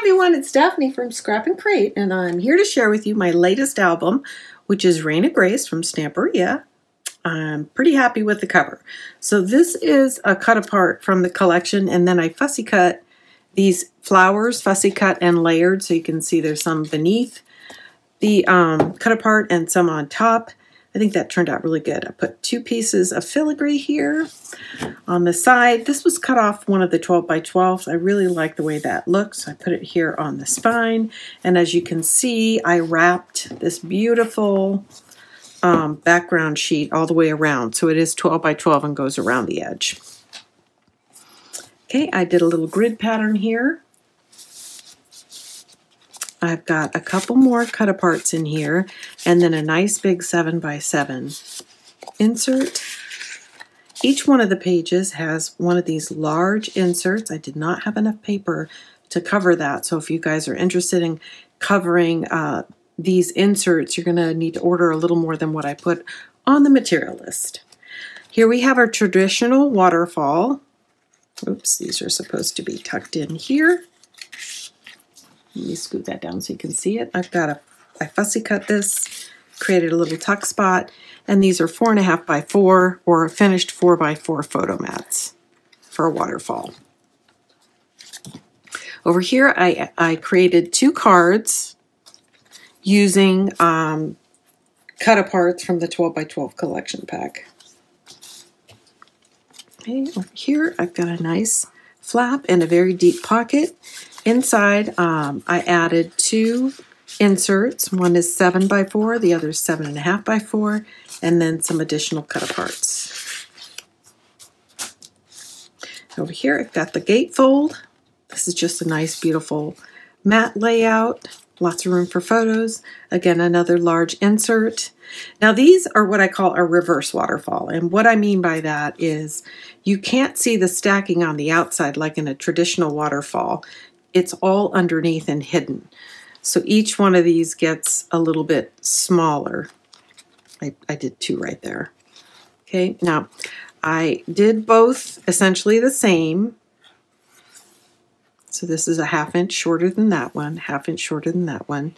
everyone, it's Daphne from Scrap and Create, and I'm here to share with you my latest album, which is Reign of Grace from Stamperia. I'm pretty happy with the cover. So this is a cut apart from the collection, and then I fussy cut these flowers, fussy cut and layered, so you can see there's some beneath the um, cut apart and some on top. I think that turned out really good. I put two pieces of filigree here on the side. This was cut off one of the 12 by 12s. I really like the way that looks. I put it here on the spine. And as you can see, I wrapped this beautiful um, background sheet all the way around. So it is 12 by 12 and goes around the edge. Okay, I did a little grid pattern here. I've got a couple more cut aparts in here and then a nice big 7 by 7 insert. Each one of the pages has one of these large inserts. I did not have enough paper to cover that. So if you guys are interested in covering uh, these inserts, you're going to need to order a little more than what I put on the material list. Here we have our traditional waterfall. Oops, these are supposed to be tucked in here. Let me scoot that down so you can see it. I've got a, I fussy cut this, created a little tuck spot, and these are four and a half by four or finished four by four photo mats for a waterfall. Over here, I, I created two cards using um, cut aparts from the 12 by 12 collection pack. Okay, over here, I've got a nice flap and a very deep pocket. Inside, um, I added two inserts. One is 7 by 4 the other is 7.5 by 4 and then some additional cut aparts. Over here, I've got the gatefold. This is just a nice, beautiful mat layout. Lots of room for photos. Again, another large insert. Now these are what I call a reverse waterfall. And what I mean by that is you can't see the stacking on the outside like in a traditional waterfall it's all underneath and hidden. So each one of these gets a little bit smaller. I, I did two right there. Okay, now I did both essentially the same. So this is a half inch shorter than that one, half inch shorter than that one.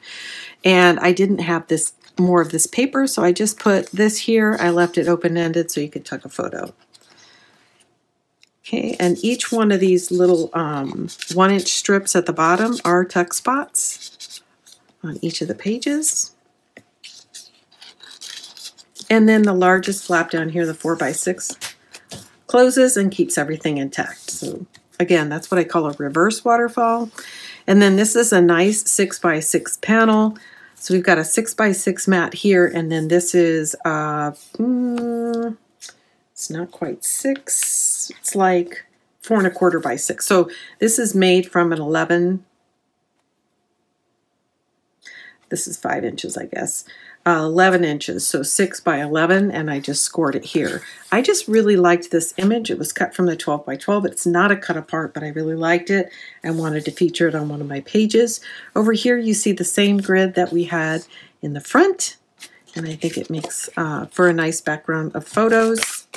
And I didn't have this more of this paper, so I just put this here. I left it open-ended so you could tuck a photo. Okay, and each one of these little um, one inch strips at the bottom are tuck spots on each of the pages. And then the largest flap down here, the 4 by 6 closes and keeps everything intact. So again, that's what I call a reverse waterfall. And then this is a nice 6 by 6 panel. So we've got a 6 by 6 mat here, and then this is, uh, mm, it's not quite 6, it's like four and a quarter by six. So this is made from an 11, this is five inches, I guess, uh, 11 inches, so six by 11, and I just scored it here. I just really liked this image. It was cut from the 12 by 12. It's not a cut apart, but I really liked it and wanted to feature it on one of my pages. Over here, you see the same grid that we had in the front, and I think it makes uh, for a nice background of photos.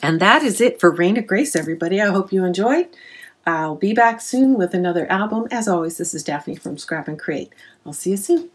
And that is it for Reign of Grace, everybody. I hope you enjoyed. I'll be back soon with another album. As always, this is Daphne from Scrap and Create. I'll see you soon.